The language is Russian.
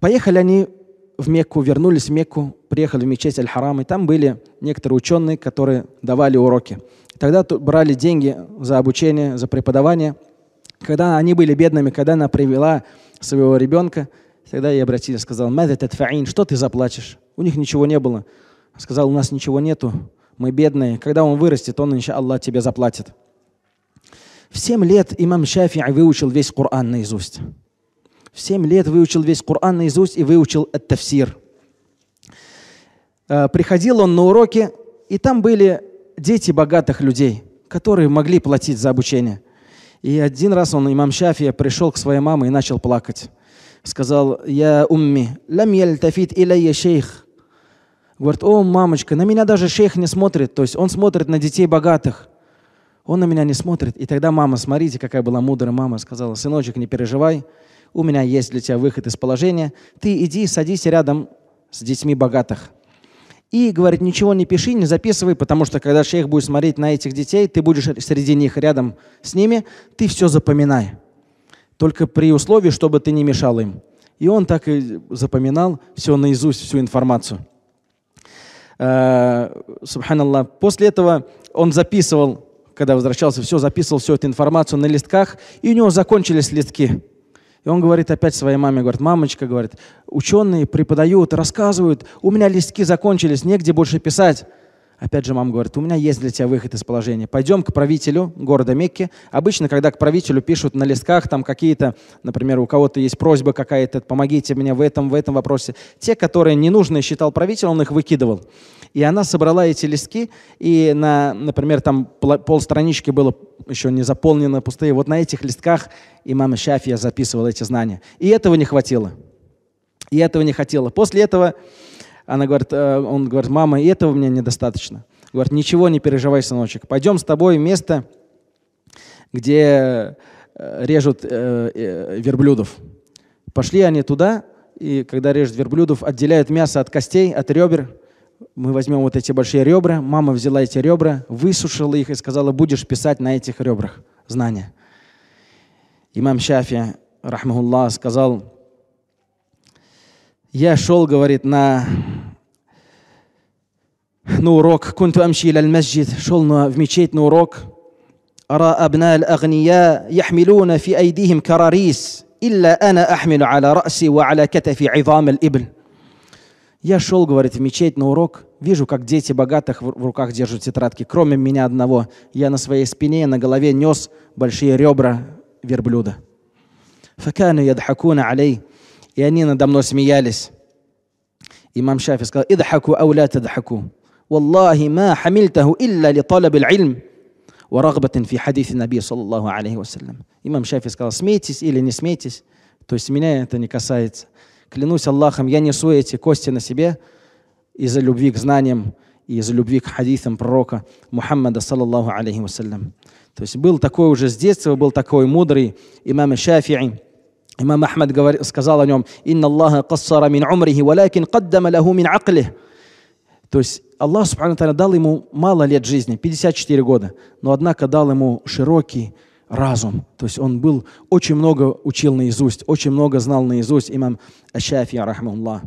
Поехали они в Мекку, вернулись в Мекку, приехали в мечеть Аль-Харам, и там были некоторые ученые, которые давали уроки. Тогда брали деньги за обучение, за преподавание. Когда они были бедными, когда она привела своего ребенка, тогда я обратился, сказал, что ты заплачешь? У них ничего не было. Сказал, у нас ничего нету, мы бедные. Когда он вырастет, он, иншаллах, тебе заплатит. В семь лет имам Шафи выучил весь Коран наизусть. В семь лет выучил весь Коран наизусть и выучил ат-тафсир. Э, приходил он на уроки, и там были дети богатых людей, которые могли платить за обучение. И один раз он, имам Шафия, пришел к своей маме и начал плакать. Сказал, я умми, лам яльтафит иляя шейх. Говорит, о, мамочка, на меня даже шейх не смотрит. То есть он смотрит на детей богатых. Он на меня не смотрит. И тогда мама, смотрите, какая была мудрая мама, сказала, сыночек, не переживай, у меня есть для тебя выход из положения. Ты иди, садись рядом с детьми богатых. И говорит, ничего не пиши, не записывай, потому что когда шейх будет смотреть на этих детей, ты будешь среди них рядом с ними, ты все запоминай. Только при условии, чтобы ты не мешал им. И он так и запоминал все наизусть, всю информацию. Э, субханаллах. После этого он записывал, когда возвращался, все записывал, всю эту информацию на листках, и у него закончились листки. И он говорит опять своей маме, говорит, мамочка, говорит, ученые преподают, рассказывают, у меня листки закончились, негде больше писать. Опять же, мама говорит, у меня есть для тебя выход из положения. Пойдем к правителю города Мекки. Обычно, когда к правителю пишут на листках там какие-то, например, у кого-то есть просьба какая-то, помогите мне в этом, в этом вопросе. Те, которые ненужные считал правитель, он их выкидывал. И она собрала эти листки, и на, например, там полстранички было еще не заполнено, пустые. Вот на этих листках имам Шафия записывал эти знания. И этого не хватило. И этого не хотела. После этого она говорит, э, он говорит, мама, и этого мне недостаточно. Говорит, ничего не переживай, сыночек. Пойдем с тобой в место, где э, режут э, верблюдов. Пошли они туда, и когда режут верблюдов, отделяют мясо от костей, от ребер, мы возьмем вот эти большие ребра, мама взяла эти ребра, высушила их и сказала, будешь писать на этих ребрах знания. Имам Шафи, рахмахуллах, сказал, я шел, говорит, на, на урок, кунту амши иль масджид, шел на, в мечеть на урок, أرى أبناء الأغنياء يحملون في أيديهم كراريس إلا أنا أحمل على رأسي وعلى كتفي عظام الإبل Я шел, говорит, в мечеть на урок, вижу, как дети богатых в руках держат тетрадки, кроме меня одного. Я на своей спине, на голове нес большие ребра верблюда. فكانوا يضحكون علي и они надо мной смеялись. Имам Шафи сказал, «Идхаку ау ла тадхаку, والله ما حملته إلا لطلب العلم ورغبة في حديث النبي صلى الله عليه وسلم». Имам Шафи сказал, смейтесь или не смейтесь, то есть меня это не касается. Клянусь Аллахом, я несу эти кости на себе из-за любви к знаниям и из-за любви к хадисам пророка Мухаммада, саллаллаху алейхи вассалям. То есть был такой уже с детства, был такой мудрый имам Шафии. Имам Ахмад сказал о нем, «Инна Аллаха кассара мин умрихи, валякин каддама лаху мин аклих». То есть Аллах Субхану дал ему мало лет жизни, 54 года, но однако дал ему широкий разум. То есть он был, очень много учил наизусть, очень много знал наизусть имам Ашафи, рахмаллах.